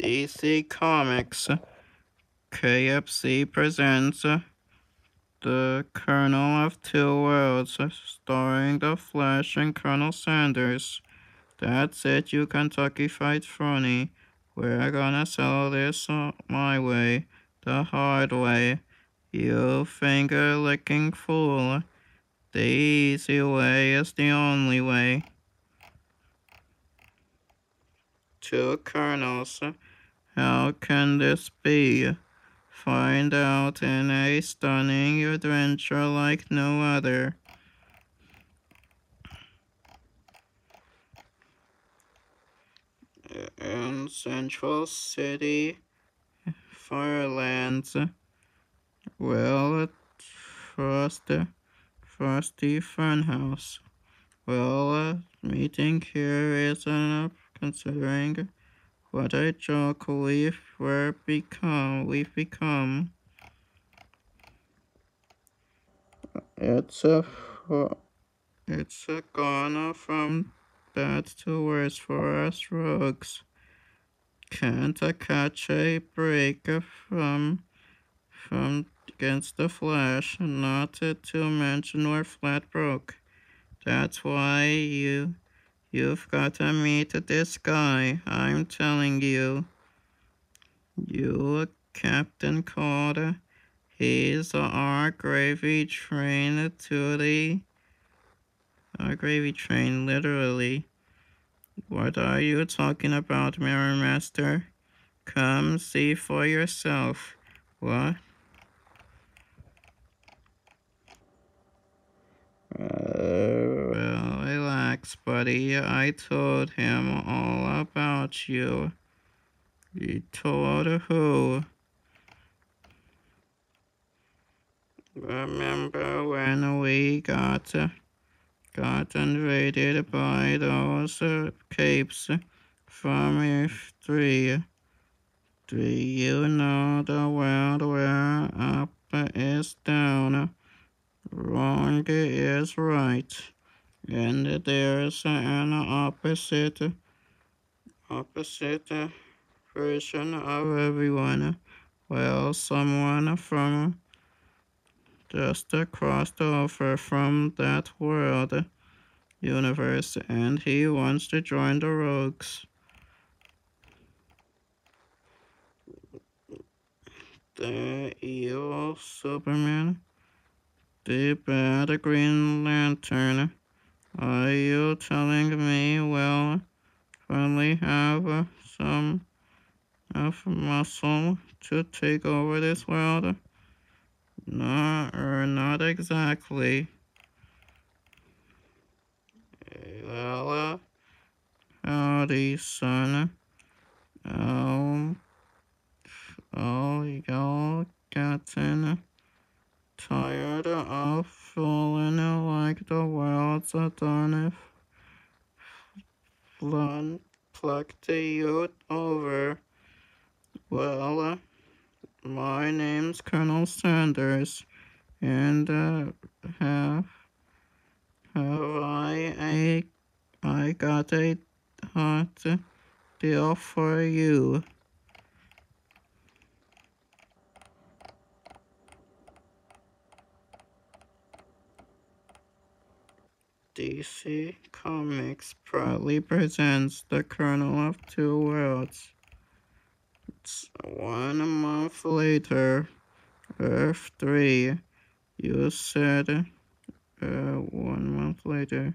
DC Comics KFC presents The Colonel of Two Worlds, starring The Flash and Colonel Sanders. That's it, you Kentucky Fried Phony. We're gonna sell this my way, the hard way. You finger licking fool. The easy way is the only way. Two colonels. How can this be? Find out in a stunning adventure like no other. In Central City, Firelands. Well, Frosty, Frosty Funhouse. Well, meeting here is enough considering what a joke we've become we've become. It's a it's a gone from bad to worse for us rogues. Can't I catch a break from from against the flash, not to mention we're flat broke. That's why you You've got to meet this guy, I'm telling you. You, Captain Carter, he's our gravy train to the... Our gravy train, literally. What are you talking about, Mirror Master? Come see for yourself. What? Uh, buddy. I told him all about you. You told who? Remember when we got got invaded by those capes from Earth 3? Do you know the world where up is down? Wrong is right, and there's an opposite, opposite version of everyone. Well, someone from just across over from that world universe, and he wants to join the rogues. The evil Superman the bad Green Lantern. Are you telling me we'll finally have some of muscle to take over this world? No, or not exactly. Well, howdy, son. Oh, oh, y'all gotten tired of falling like the world's done flung plucked you over. Well, uh, my name's Colonel Sanders, and uh, have have I a I got a hot deal for you. DC Comics proudly presents The Colonel of Two Worlds. It's one month later, Earth 3, you said, uh, one month later,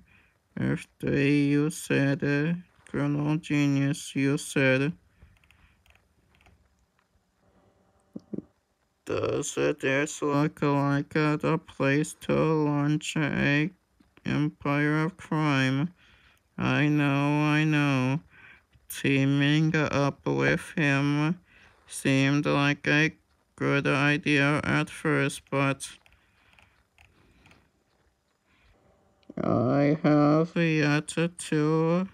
Earth 3, you said, uh, Colonel Genius, you said, does this look like a place to launch a empire of crime. I know, I know. Teaming up with him seemed like a good idea at first, but I have yet to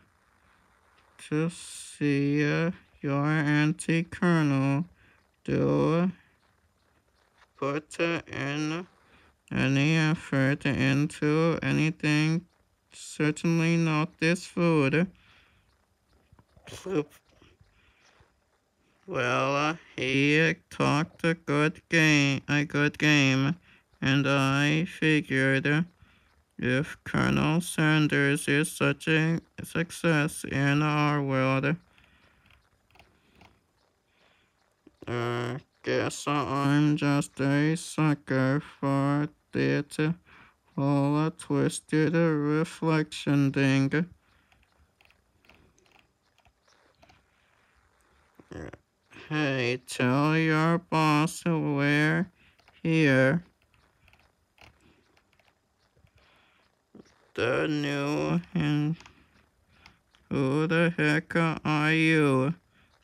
to see uh, your anti-colonel do put in any effort into anything, certainly not this food. Well, uh, he talked a good game, a good game, and I figured if Colonel Sanders is such a success in our world, I guess I'm just a sucker for it whole twisted reflection thing. Hey, tell your boss we're here. The new and who the heck are you?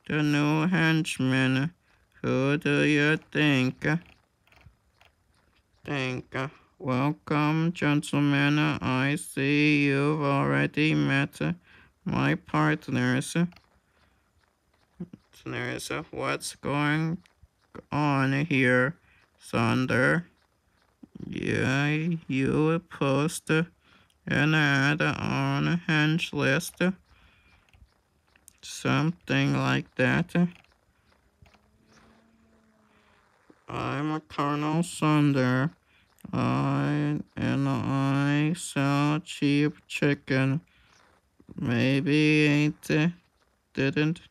The new henchman. Who do you think? Think. Welcome, gentlemen. I see you've already met my partners listeners, what's going on here, Thunder? Yeah, you post an ad on HenchList. Something like that. I'm Colonel Thunder. I and I sell cheap chicken. Maybe ain't didn't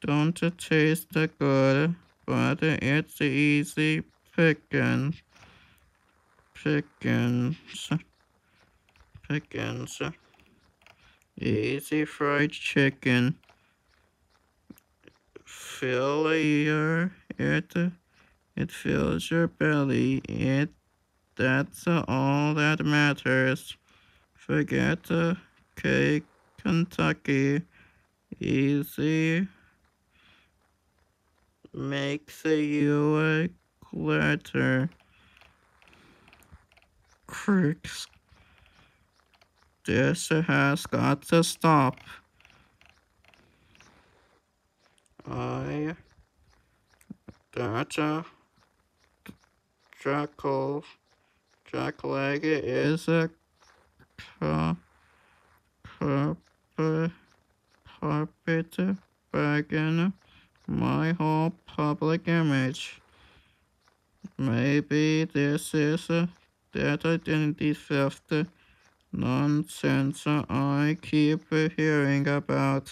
don't taste good, but it's easy pickings. Pickings. Pickings. Easy fried chicken. Fill your it it fills your belly. It that's all that matters. Forget cake Kentucky. Easy makes you a glitter. Cricks. This has got to stop. I... That's a... Jackal... Jackleg is a... Carpet... Carpet... Wagon my whole public image. Maybe this is uh, that identity theft nonsense I keep hearing about.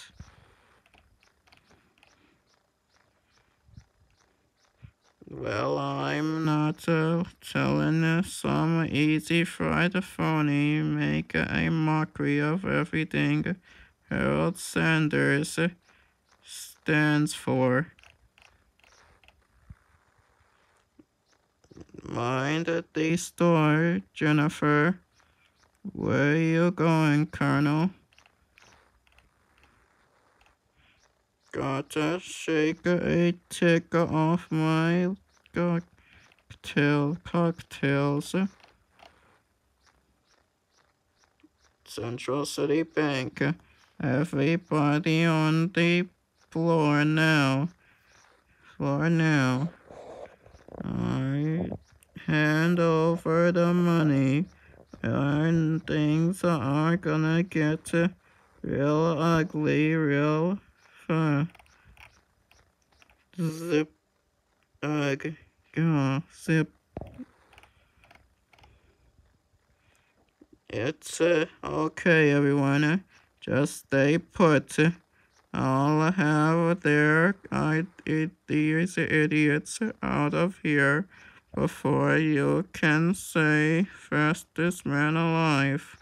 Well, I'm uh, telling some easy fried phony make a mockery of everything Harland Sanders stands for Mind the store, Jennifer. Where you going, Colonel? Gotta shake a tick off my cocktail cocktails. Central City Bank. Everybody on the floor now. For now. I hand over the money and things are gonna get real ugly real fast. Zip. Ugh. Go. Zip. It's uh, okay, everyone. Just stay put. I'll have their these idiots out of here before you can say fastest man alive.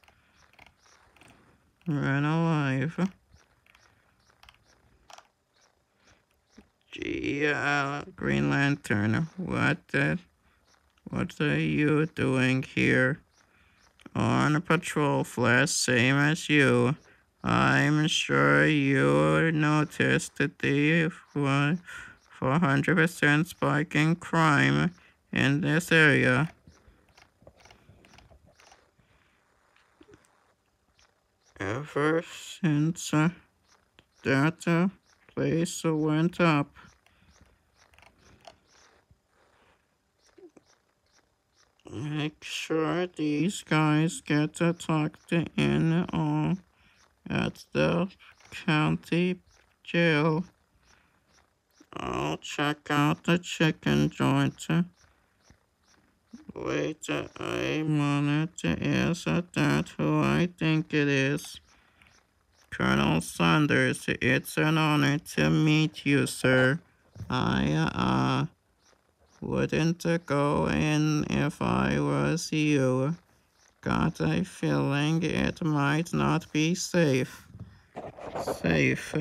Man alive. Gee, uh, Green Lantern, what, uh, what are you doing here? On a patrol flash, same as you. I'm sure you noticed the 400% spike in crime in this area. Ever since uh, that uh, place so went up. Make sure these guys get tucked in on at the county jail. I'll check out the chicken joint. Wait a minute, is that who I think it is? Colonel Sanders, it's an honor to meet you, sir. I, uh, wouldn't go in if I was you. Got a feeling it might not be safe. Safe.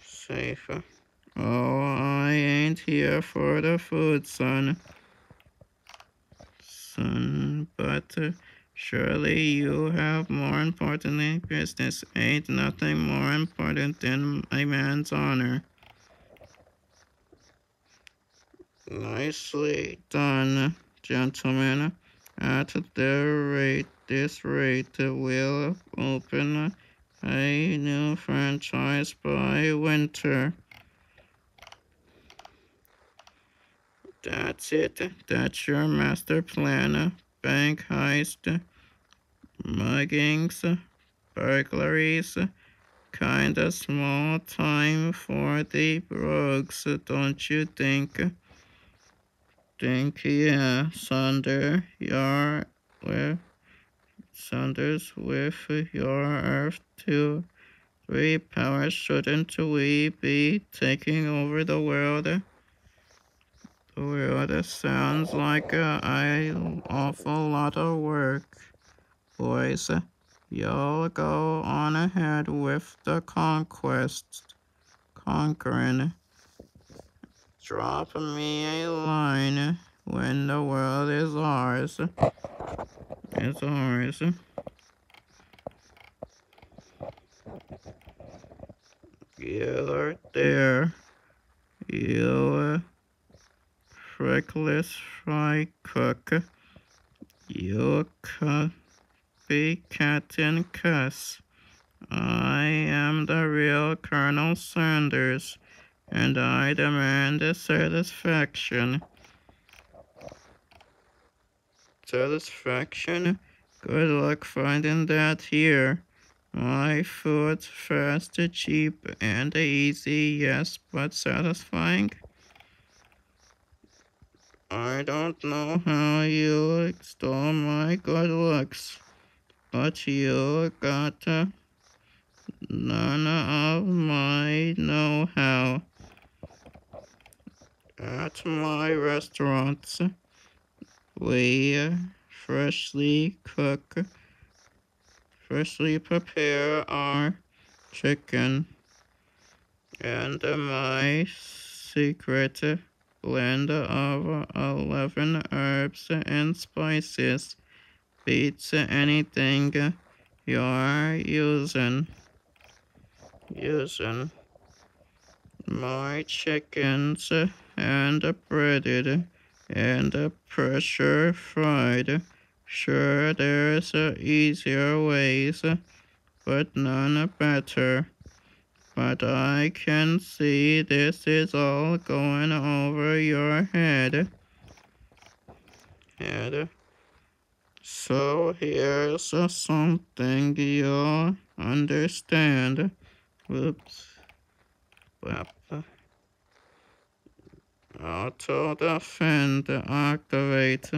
Safe. Oh, I ain't here for the food, son. Son, but uh, surely you have more important business. Ain't nothing more important than a man's honor. Nicely done, gentlemen. At the rate, this rate will open a new franchise by winter. That's it. That's your master plan. Bank heist, muggings, burglaries. Kinda small time for the rogues, don't you think? Think, yeah, Sander, you're with Sanders with your Earth 2 three powers, shouldn't we be taking over the world? Well, this sounds like uh, an awful lot of work. Boys, y'all go on ahead with the conquest. Conquering. Drop me a line when the world is ours. It's ours. You're there. You reckless fry cook. You be cat and cuss. I am the real Colonel Sanders, and I demand satisfaction. Satisfaction? Good luck finding that here. My food's fast, cheap, and easy, yes, but satisfying. I don't know how you extol my good looks, but you got none of my know-how. At my restaurants, we freshly cook, freshly prepare our chicken, and my secret blend of 11 herbs and spices beats anything you're using. Using my chickens and breaded and pressure fried. Sure, there's easier ways, but none better. But I can see this is all going over your head. Head. So here's something you'll understand. Whoops. Auto defend activate.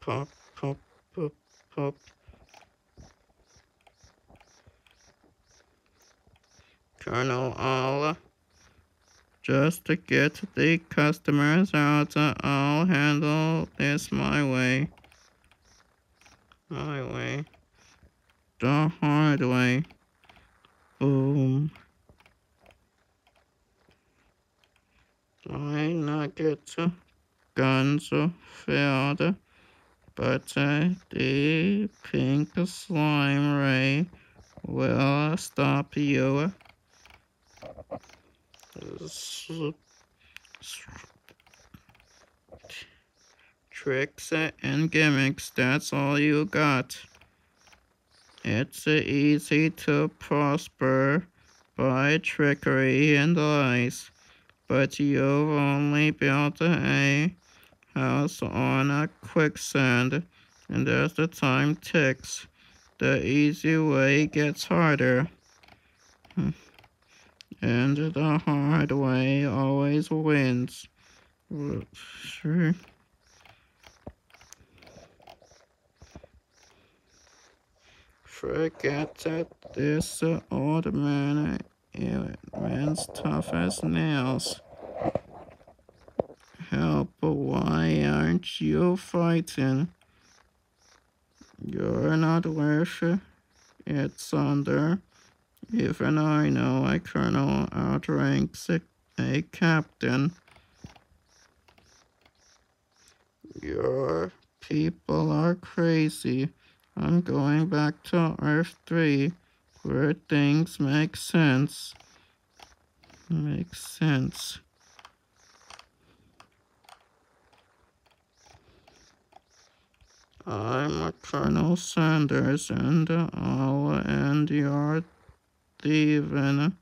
Pop, pop, pop, pop. Colonel I'll just to get the customers out, I'll handle this my way. My way. The hard way. Boom. My nuggets, guns failed, but the pink slime ray will stop you tricks and gimmicks, that's all you got. It's easy to prosper by trickery and lies, but you've only built a house on a quicksand, and as the time ticks, the easy way gets harder. Hmm. And the hard way always wins. Sure. Forget that this old man, man's tough as nails. Help, why aren't you fighting? You're not worth it, Thunder. Even I know a colonel outranks a, a captain. Your people are crazy. I'm going back to Earth 3, where things make sense. Makes sense. I'm a Colonel Sanders, and I'll end your thieving,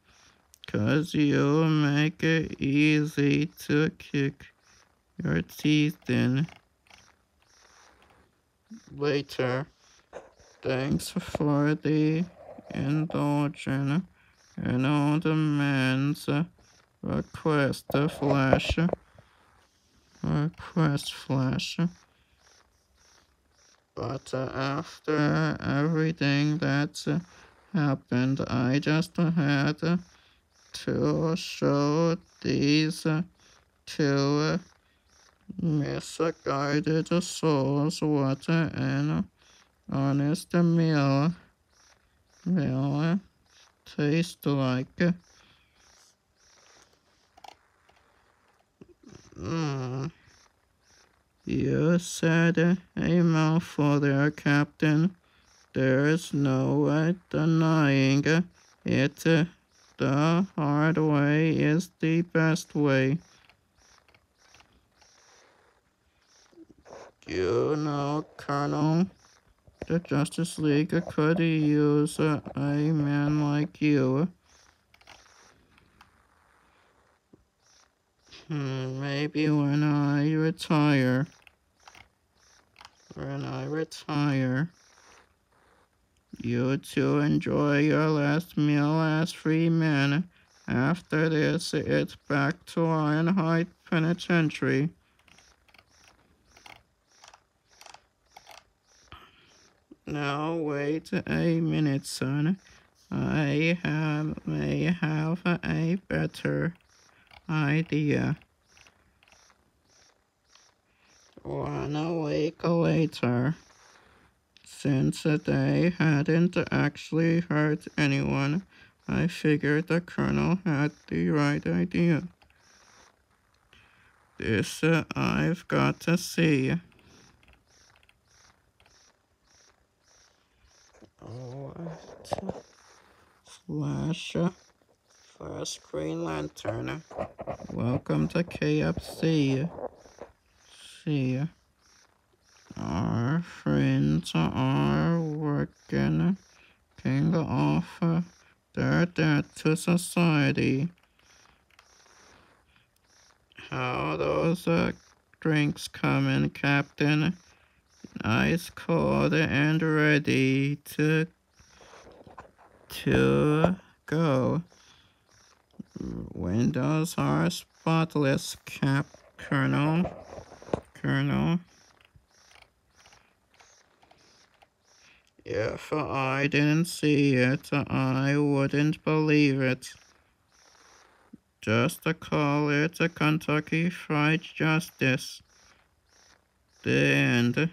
cause you make it easy to kick your teeth in. Later, thanks for the indulgence and all the man's request flash. Request flash. But uh, after everything that's uh, happened, I just had to show these two misguided souls what an honest meal will taste like. Mm. You said a mouthful there, Captain. There's no denying it. The hard way is the best way. You know, Colonel, the Justice League could use a man like you. Hmm, maybe when I retire. When I retire. You two enjoy your last meal as free men. After this, it's back to Iron Heights Penitentiary. Now wait a minute, son. I have may have a better idea. One week later, since they hadn't actually hurt anyone, I figured the colonel had the right idea. This uh, I've got to see. Oh, flash. First Green Lantern. Welcome to KFC. See, our friends are working, paying off their debt to society. How those uh, drinks coming, Captain? Ice cold and ready to to go. Windows are spotless, Cap Colonel. Colonel. If I didn't see it, I wouldn't believe it. Just to call it a Kentucky Fried Justice. The end.